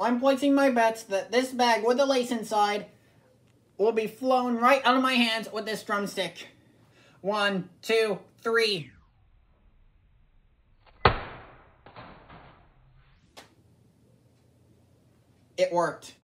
I'm placing my bets that this bag with the lace inside will be flown right out of my hands with this drumstick. One, two, three. It worked.